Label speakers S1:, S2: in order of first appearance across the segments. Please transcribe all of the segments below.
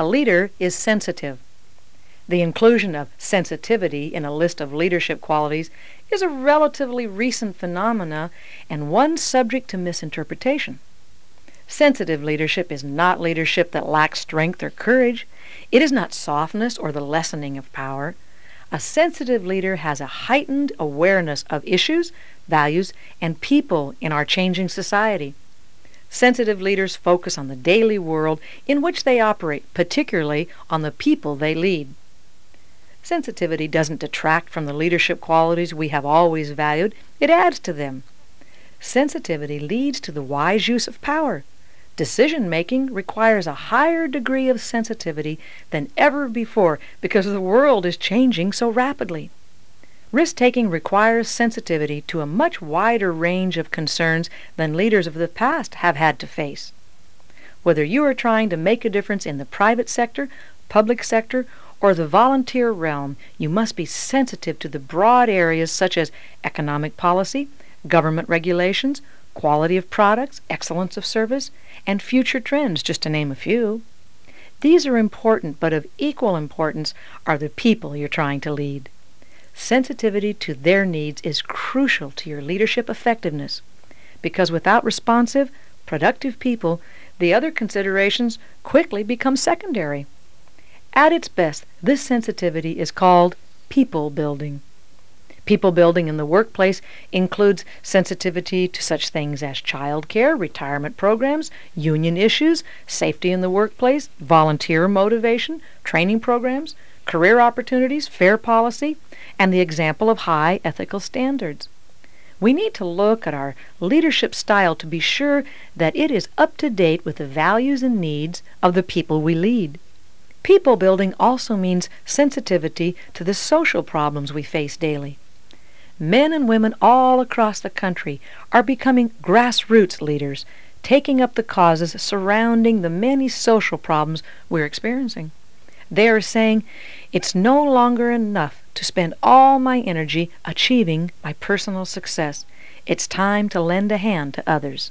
S1: A leader is sensitive. The inclusion of sensitivity in a list of leadership qualities is a relatively recent phenomena and one subject to misinterpretation. Sensitive leadership is not leadership that lacks strength or courage. It is not softness or the lessening of power. A sensitive leader has a heightened awareness of issues, values, and people in our changing society. Sensitive leaders focus on the daily world in which they operate, particularly on the people they lead. Sensitivity doesn't detract from the leadership qualities we have always valued, it adds to them. Sensitivity leads to the wise use of power. Decision making requires a higher degree of sensitivity than ever before because the world is changing so rapidly. Risk taking requires sensitivity to a much wider range of concerns than leaders of the past have had to face. Whether you are trying to make a difference in the private sector, public sector, or the volunteer realm, you must be sensitive to the broad areas such as economic policy, government regulations, quality of products, excellence of service, and future trends, just to name a few. These are important, but of equal importance are the people you're trying to lead. Sensitivity to their needs is crucial to your leadership effectiveness because without responsive, productive people, the other considerations quickly become secondary. At its best, this sensitivity is called people building. People building in the workplace includes sensitivity to such things as child care, retirement programs, union issues, safety in the workplace, volunteer motivation, training programs, career opportunities, fair policy, and the example of high ethical standards. We need to look at our leadership style to be sure that it is up to date with the values and needs of the people we lead. People building also means sensitivity to the social problems we face daily. Men and women all across the country are becoming grassroots leaders, taking up the causes surrounding the many social problems we're experiencing. They are saying, it's no longer enough to spend all my energy achieving my personal success. It's time to lend a hand to others.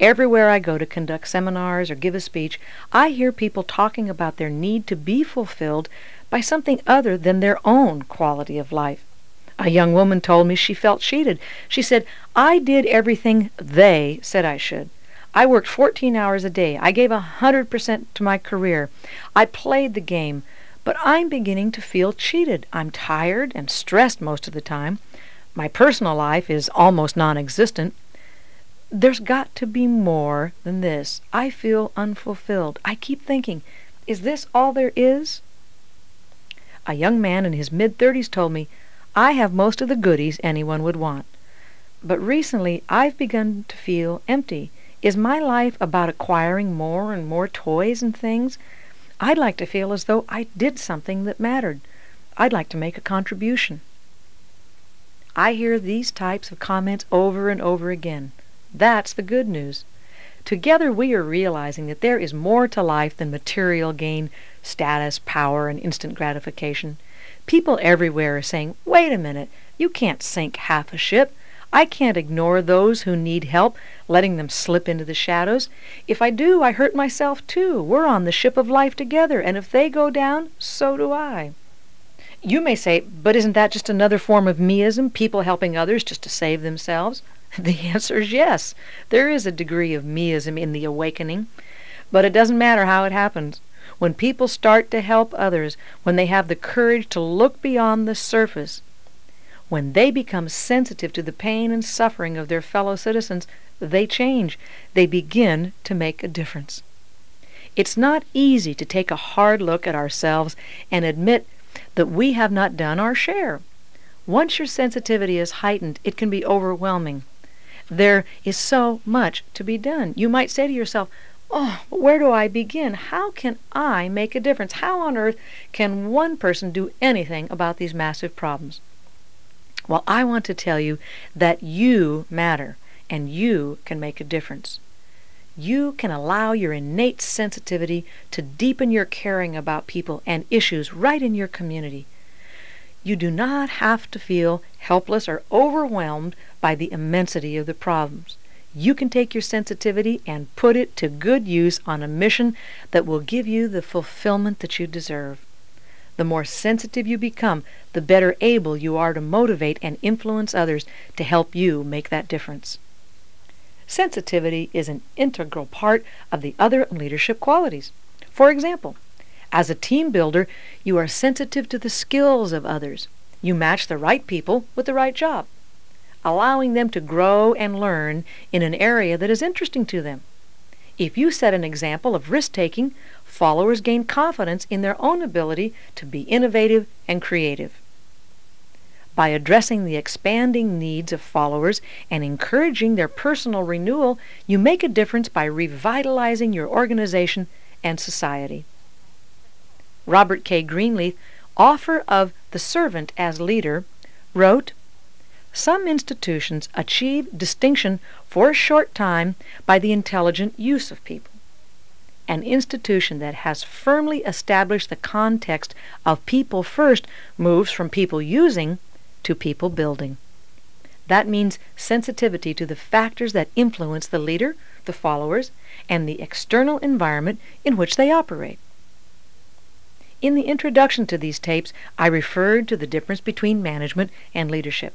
S1: Everywhere I go to conduct seminars or give a speech, I hear people talking about their need to be fulfilled by something other than their own quality of life. A young woman told me she felt cheated. She said, I did everything they said I should. I worked 14 hours a day. I gave a 100% to my career. I played the game, but I'm beginning to feel cheated. I'm tired and stressed most of the time. My personal life is almost non existent. There's got to be more than this. I feel unfulfilled. I keep thinking, is this all there is? A young man in his mid thirties told me, I have most of the goodies anyone would want. But recently I've begun to feel empty. Is my life about acquiring more and more toys and things? I'd like to feel as though I did something that mattered. I'd like to make a contribution. I hear these types of comments over and over again. That's the good news. Together we are realizing that there is more to life than material gain, status, power, and instant gratification. People everywhere are saying, wait a minute, you can't sink half a ship. I can't ignore those who need help, letting them slip into the shadows. If I do, I hurt myself too. We're on the ship of life together, and if they go down, so do I. You may say, but isn't that just another form of meism, people helping others just to save themselves? The answer is yes. There is a degree of meism in the awakening, but it doesn't matter how it happens. When people start to help others, when they have the courage to look beyond the surface, when they become sensitive to the pain and suffering of their fellow citizens, they change. They begin to make a difference. It's not easy to take a hard look at ourselves and admit that we have not done our share. Once your sensitivity is heightened, it can be overwhelming. There is so much to be done. You might say to yourself, Oh, where do I begin? How can I make a difference? How on earth can one person do anything about these massive problems? Well, I want to tell you that you matter and you can make a difference. You can allow your innate sensitivity to deepen your caring about people and issues right in your community. You do not have to feel helpless or overwhelmed by the immensity of the problems. you can take your sensitivity and put it to good use on a mission that will give you the fulfillment that you deserve. The more sensitive you become, the better able you are to motivate and influence others to help you make that difference. Sensitivity is an integral part of the other leadership qualities. For example, as a team builder, you are sensitive to the skills of others. You match the right people with the right job allowing them to grow and learn in an area that is interesting to them. If you set an example of risk taking, followers gain confidence in their own ability to be innovative and creative. By addressing the expanding needs of followers and encouraging their personal renewal, you make a difference by revitalizing your organization and society. Robert K. Greenleaf, author of The Servant as Leader, wrote some institutions achieve distinction for a short time by the intelligent use of people. An institution that has firmly established the context of people first moves from people using to people building. That means sensitivity to the factors that influence the leader, the followers, and the external environment in which they operate. In the introduction to these tapes, I referred to the difference between management and leadership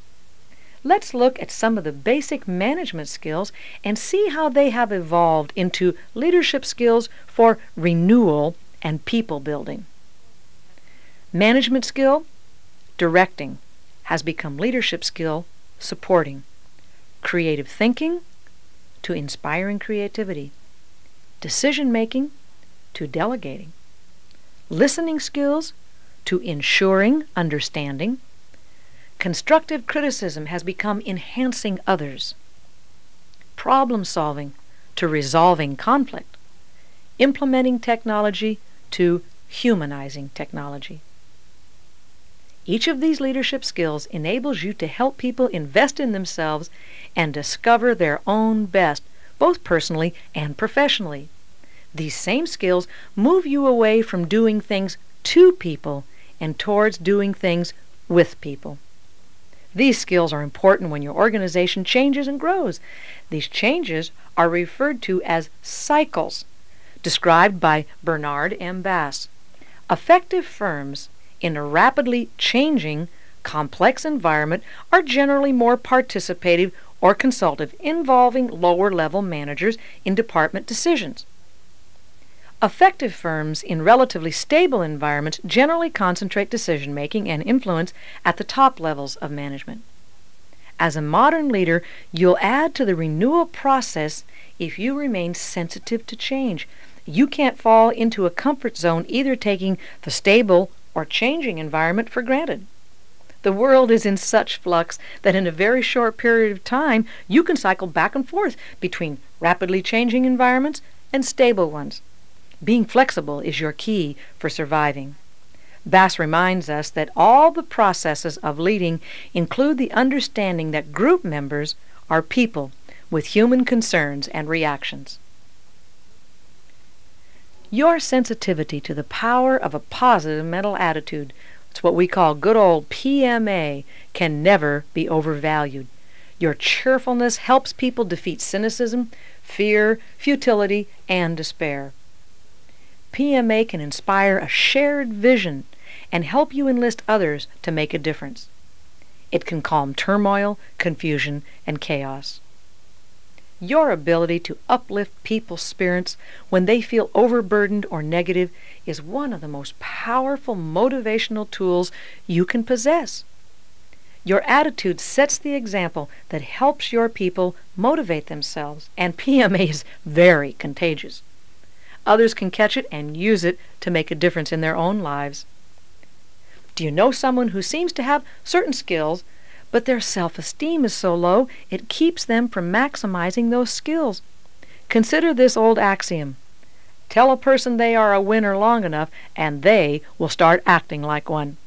S1: let's look at some of the basic management skills and see how they have evolved into leadership skills for renewal and people building. Management skill, directing, has become leadership skill, supporting. Creative thinking, to inspiring creativity. Decision making, to delegating. Listening skills, to ensuring understanding Constructive criticism has become enhancing others. Problem solving to resolving conflict. Implementing technology to humanizing technology. Each of these leadership skills enables you to help people invest in themselves and discover their own best, both personally and professionally. These same skills move you away from doing things to people and towards doing things with people. These skills are important when your organization changes and grows. These changes are referred to as cycles, described by Bernard M. Bass. Effective firms in a rapidly changing, complex environment are generally more participative or consultative, involving lower level managers in department decisions. Effective firms in relatively stable environments generally concentrate decision making and influence at the top levels of management. As a modern leader, you'll add to the renewal process if you remain sensitive to change. You can't fall into a comfort zone either taking the stable or changing environment for granted. The world is in such flux that in a very short period of time you can cycle back and forth between rapidly changing environments and stable ones. Being flexible is your key for surviving. Bass reminds us that all the processes of leading include the understanding that group members are people with human concerns and reactions. Your sensitivity to the power of a positive mental attitude, it's what we call good old PMA, can never be overvalued. Your cheerfulness helps people defeat cynicism, fear, futility, and despair. PMA can inspire a shared vision and help you enlist others to make a difference. It can calm turmoil, confusion, and chaos. Your ability to uplift people's spirits when they feel overburdened or negative is one of the most powerful motivational tools you can possess. Your attitude sets the example that helps your people motivate themselves, and PMA is very contagious. Others can catch it and use it to make a difference in their own lives. Do you know someone who seems to have certain skills, but their self esteem is so low it keeps them from maximizing those skills? Consider this old axiom Tell a person they are a winner long enough, and they will start acting like one.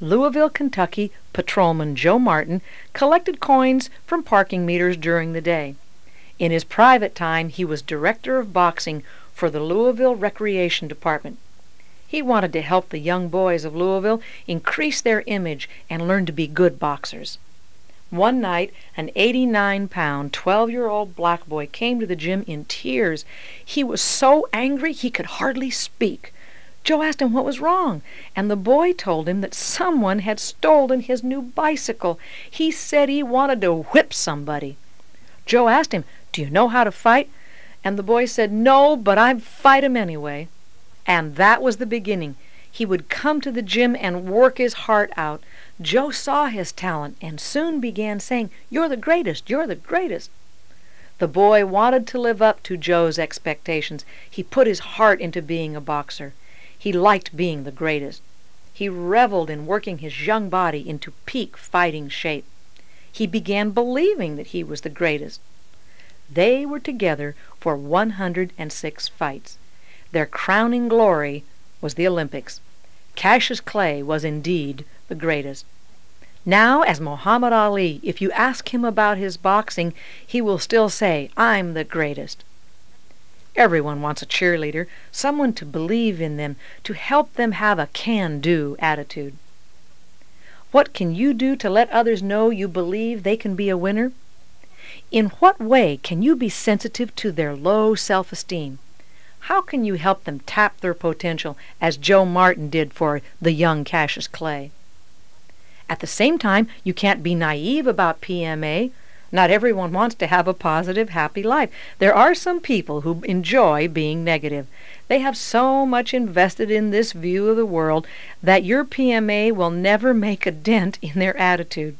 S1: Louisville, Kentucky patrolman Joe Martin collected coins from parking meters during the day. In his private time, he was director of boxing for the Louisville Recreation Department. He wanted to help the young boys of Louisville increase their image and learn to be good boxers. One night, an 89 pound, 12 year old black boy came to the gym in tears. He was so angry he could hardly speak. Joe asked him what was wrong, and the boy told him that someone had stolen his new bicycle. He said he wanted to whip somebody. Joe asked him, Do you know how to fight? And the boy said, No, but I'd fight him anyway. And that was the beginning. He would come to the gym and work his heart out. Joe saw his talent and soon began saying, You're the greatest, you're the greatest. The boy wanted to live up to Joe's expectations. He put his heart into being a boxer. He liked being the greatest. He reveled in working his young body into peak fighting shape. He began believing that he was the greatest. They were together for 106 fights. Their crowning glory was the Olympics. Cassius Clay was indeed the greatest. Now, as Muhammad Ali, if you ask him about his boxing, he will still say, I'm the greatest. Everyone wants a cheerleader, someone to believe in them, to help them have a can do attitude. What can you do to let others know you believe they can be a winner? In what way can you be sensitive to their low self esteem? How can you help them tap their potential as Joe Martin did for the young Cassius Clay? At the same time, you can't be naive about PMA. Not everyone wants to have a positive, happy life. There are some people who enjoy being negative. They have so much invested in this view of the world that your PMA will never make a dent in their attitude.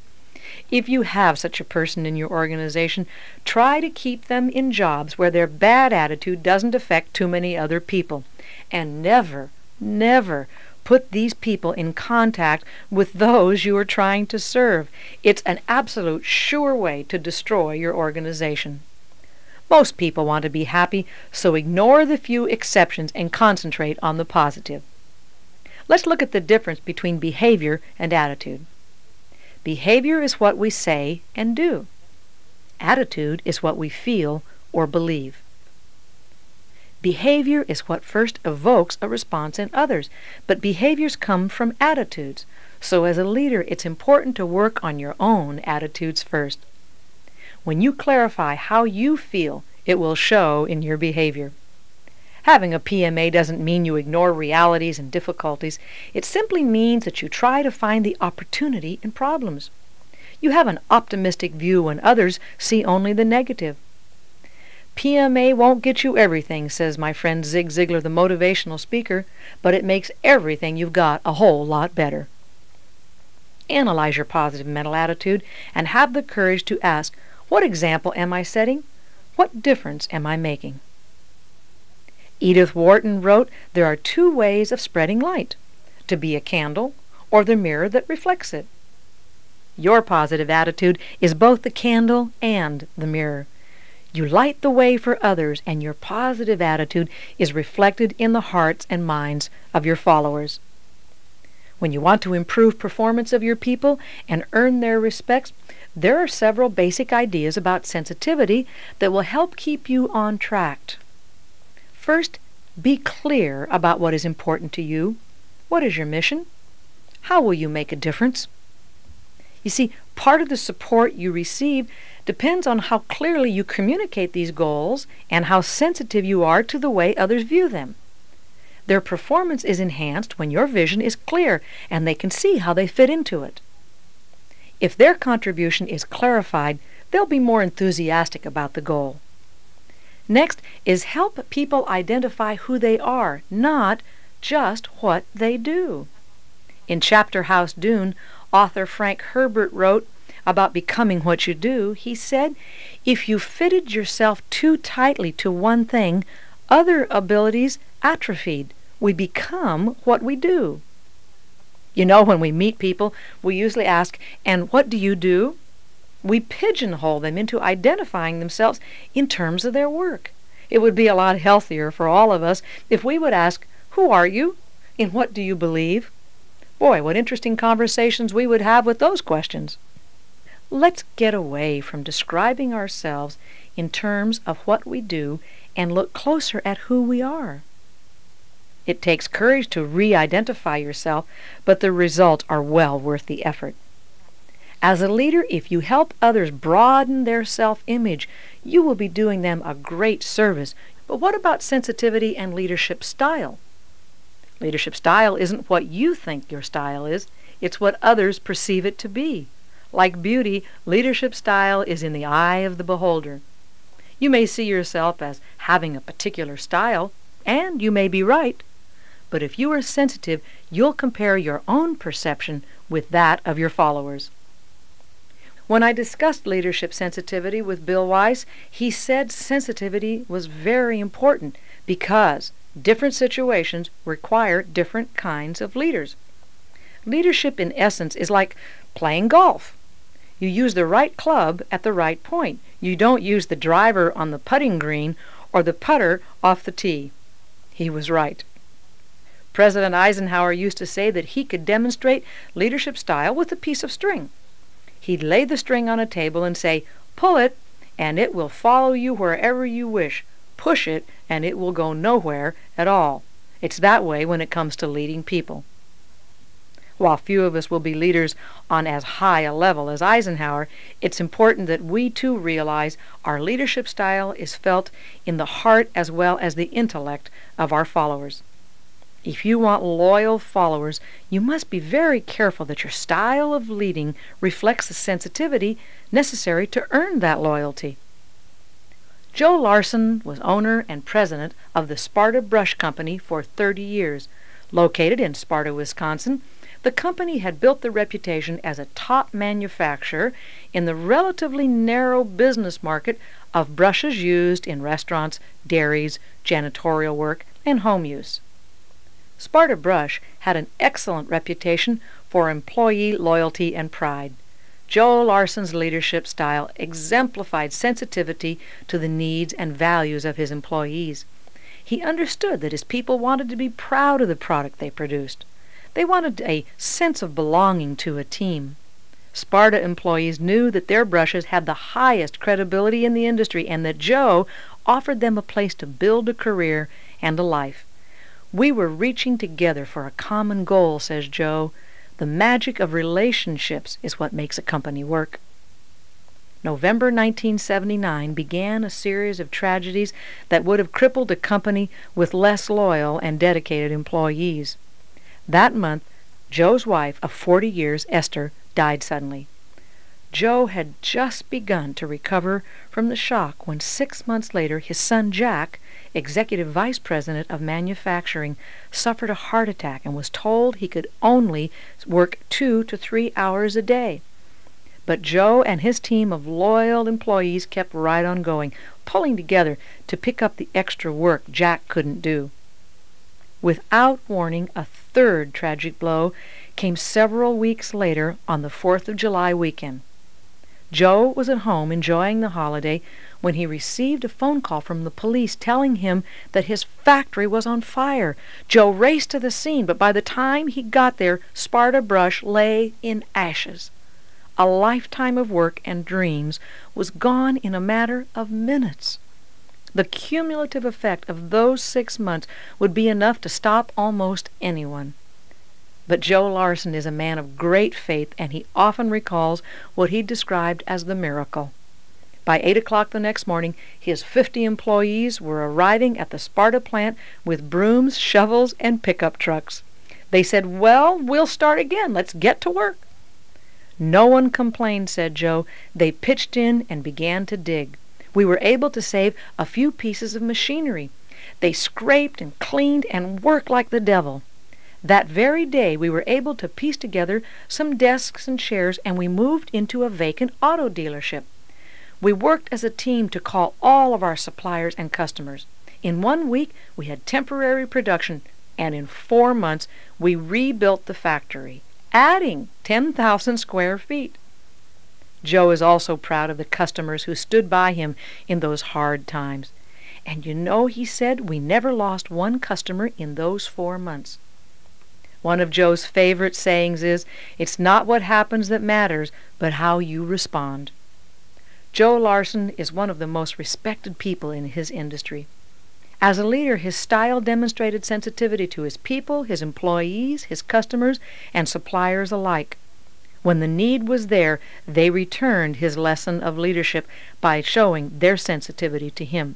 S1: If you have such a person in your organization, try to keep them in jobs where their bad attitude doesn't affect too many other people. And never, never put these people in contact with those you are trying to serve. It's an absolute sure way to destroy your organization. Most people want to be happy, so ignore the few exceptions and concentrate on the positive. Let's look at the difference between behavior and attitude. Behavior is what we say and do. Attitude is what we feel or believe. Behavior is what first evokes a response in others, but behaviors come from attitudes. So, as a leader, it's important to work on your own attitudes first. When you clarify how you feel, it will show in your behavior. Having a PMA doesn't mean you ignore realities and difficulties. It simply means that you try to find the opportunity in problems. You have an optimistic view when others see only the negative. PMA won't get you everything, says my friend Zig Ziglar, the motivational speaker, but it makes everything you've got a whole lot better. Analyze your positive mental attitude and have the courage to ask, What example am I setting? What difference am I making? Edith Wharton wrote, There are two ways of spreading light to be a candle or the mirror that reflects it. Your positive attitude is both the candle and the mirror. You light the way for others, and your positive attitude is reflected in the hearts and minds of your followers. When you want to improve performance of your people and earn their respect, there are several basic ideas about sensitivity that will help keep you on track. First, be clear about what is important to you. What is your mission? How will you make a difference? You see, part of the support you receive depends on how clearly you communicate these goals and how sensitive you are to the way others view them. Their performance is enhanced when your vision is clear and they can see how they fit into it. If their contribution is clarified, they'll be more enthusiastic about the goal. Next is help people identify who they are, not just what they do. In Chapter House Dune, author Frank Herbert wrote about becoming what you do. He said, If you fitted yourself too tightly to one thing, other abilities atrophied. We become what we do. You know, when we meet people, we usually ask, And what do you do? We pigeonhole them into identifying themselves in terms of their work. It would be a lot healthier for all of us if we would ask, Who are you? In what do you believe? Boy, what interesting conversations we would have with those questions. Let's get away from describing ourselves in terms of what we do and look closer at who we are. It takes courage to re identify yourself, but the results are well worth the effort. As a leader, if you help others broaden their self image, you will be doing them a great service. But what about sensitivity and leadership style? Leadership style isn't what you think your style is, it's what others perceive it to be. Like beauty, leadership style is in the eye of the beholder. You may see yourself as having a particular style, and you may be right. But if you are sensitive, you'll compare your own perception with that of your followers. When I discussed leadership sensitivity with Bill Weiss, he said sensitivity was very important because different situations require different kinds of leaders. Leadership, in essence, is like playing golf. You use the right club at the right point. You don't use the driver on the putting green or the putter off the tee. He was right. President Eisenhower used to say that he could demonstrate leadership style with a piece of string. He'd lay the string on a table and say, Pull it, and it will follow you wherever you wish. Push it, and it will go nowhere at all. It's that way when it comes to leading people. While few of us will be leaders on as high a level as Eisenhower, it's important that we too realize our leadership style is felt in the heart as well as the intellect of our followers. If you want loyal followers, you must be very careful that your style of leading reflects the sensitivity necessary to earn that loyalty. Joe Larson was owner and president of the Sparta Brush Company for 30 years. Located in Sparta, Wisconsin, the company had built the reputation as a top manufacturer in the relatively narrow business market of brushes used in restaurants, dairies, janitorial work, and home use. Sparta Brush had an excellent reputation for employee loyalty and pride. Joe Larson's leadership style exemplified sensitivity to the needs and values of his employees. He understood that his people wanted to be proud of the product they produced. They wanted a sense of belonging to a team. Sparta employees knew that their brushes had the highest credibility in the industry and that Joe offered them a place to build a career and a life. We were reaching together for a common goal, says Joe. The magic of relationships is what makes a company work. November 1979 began a series of tragedies that would have crippled a company with less loyal and dedicated employees. That month, Joe's wife of 40 years, Esther, died suddenly. Joe had just begun to recover from the shock when six months later his son Jack executive vice president of manufacturing, suffered a heart attack and was told he could only work two to three hours a day. But Joe and his team of loyal employees kept right on going, pulling together to pick up the extra work Jack couldn't do. Without warning, a third tragic blow came several weeks later on the Fourth of July weekend. Joe was at home enjoying the holiday when he received a phone call from the police telling him that his factory was on fire. Joe raced to the scene, but by the time he got there, Sparta Brush lay in ashes. A lifetime of work and dreams was gone in a matter of minutes. The cumulative effect of those six months would be enough to stop almost anyone. But Joe Larson is a man of great faith, and he often recalls what he described as the miracle. By 8 o'clock the next morning, his 50 employees were arriving at the Sparta plant with brooms, shovels, and pickup trucks. They said, Well, we'll start again. Let's get to work. No one complained, said Joe. They pitched in and began to dig. We were able to save a few pieces of machinery. They scraped and cleaned and worked like the devil. That very day we were able to piece together some desks and chairs and we moved into a vacant auto dealership. We worked as a team to call all of our suppliers and customers. In one week, we had temporary production, and in four months, we rebuilt the factory, adding 10,000 square feet. Joe is also proud of the customers who stood by him in those hard times. And you know, he said, we never lost one customer in those four months. One of Joe's favorite sayings is, It's not what happens that matters, but how you respond. Joe Larson is one of the most respected people in his industry. As a leader, his style demonstrated sensitivity to his people, his employees, his customers, and suppliers alike. When the need was there, they returned his lesson of leadership by showing their sensitivity to him.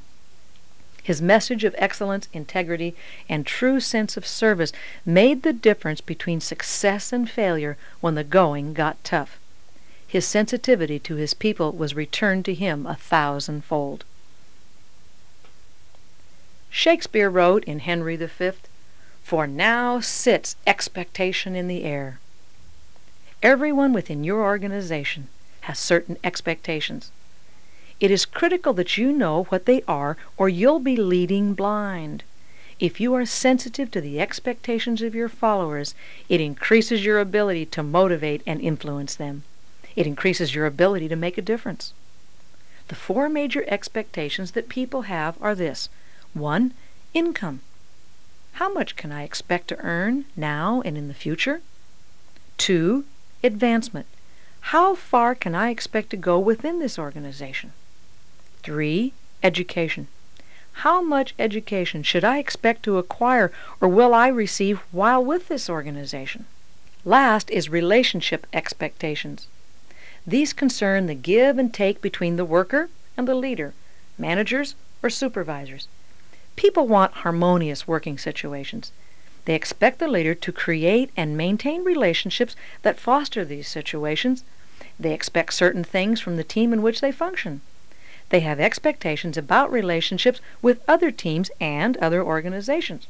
S1: His message of excellence, integrity, and true sense of service made the difference between success and failure when the going got tough. His sensitivity to his people was returned to him a thousandfold. Shakespeare wrote in Henry V, For now sits expectation in the air. Everyone within your organization has certain expectations. It is critical that you know what they are, or you'll be leading blind. If you are sensitive to the expectations of your followers, it increases your ability to motivate and influence them. It increases your ability to make a difference. The four major expectations that people have are this 1. Income. How much can I expect to earn now and in the future? 2. Advancement. How far can I expect to go within this organization? 3. Education. How much education should I expect to acquire or will I receive while with this organization? Last is relationship expectations. These concern the give and take between the worker and the leader, managers or supervisors. People want harmonious working situations. They expect the leader to create and maintain relationships that foster these situations. They expect certain things from the team in which they function. They have expectations about relationships with other teams and other organizations.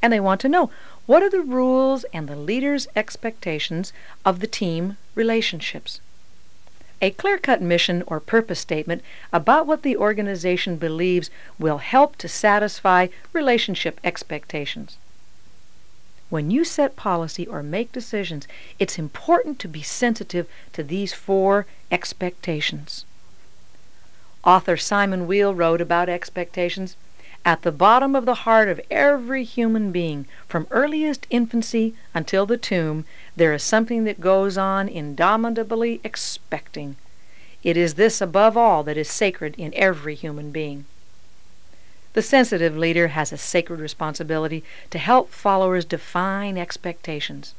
S1: And they want to know what are the rules and the leader's expectations of the team relationships. A clear cut mission or purpose statement about what the organization believes will help to satisfy relationship expectations. When you set policy or make decisions, it's important to be sensitive to these four expectations. Author Simone Weil wrote about expectations. At the bottom of the heart of every human being, from earliest infancy until the tomb, there is something that goes on indomitably expecting. It is this above all that is sacred in every human being. The sensitive leader has a sacred responsibility to help followers define expectations.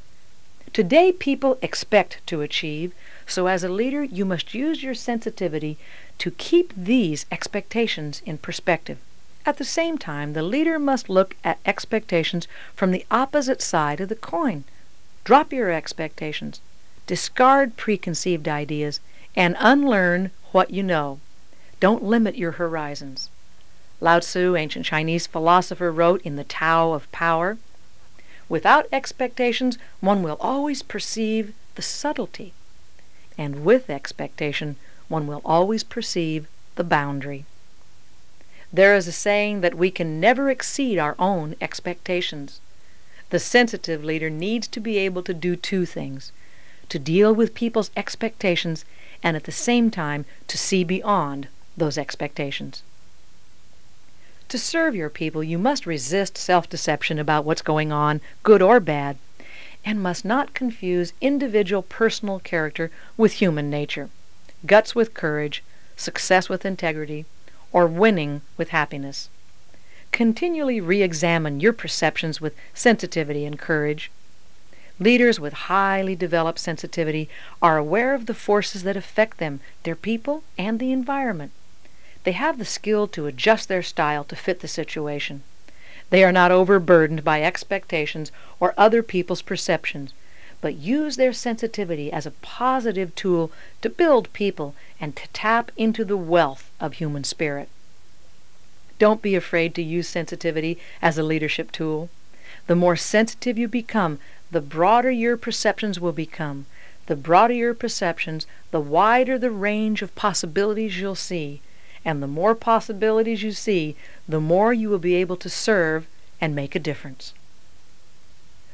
S1: Today, people expect to achieve, so as a leader, you must use your sensitivity to keep these expectations in perspective. At the same time, the leader must look at expectations from the opposite side of the coin. Drop your expectations, discard preconceived ideas, and unlearn what you know. Don't limit your horizons. Lao Tzu, ancient Chinese philosopher, wrote in the Tao of Power Without expectations, one will always perceive the subtlety, and with expectation, one will always perceive the boundary. There is a saying that we can never exceed our own expectations. The sensitive leader needs to be able to do two things to deal with people's expectations and at the same time to see beyond those expectations. To serve your people, you must resist self deception about what's going on, good or bad, and must not confuse individual personal character with human nature guts with courage, success with integrity, or winning with happiness. Continually re examine your perceptions with sensitivity and courage. Leaders with highly developed sensitivity are aware of the forces that affect them, their people, and the environment. They have the skill to adjust their style to fit the situation. They are not overburdened by expectations or other people's perceptions, but use their sensitivity as a positive tool to build people and to tap into the wealth of human spirit. Don't be afraid to use sensitivity as a leadership tool. The more sensitive you become, the broader your perceptions will become. The broader your perceptions, the wider the range of possibilities you'll see. And the more possibilities you see, the more you will be able to serve and make a difference.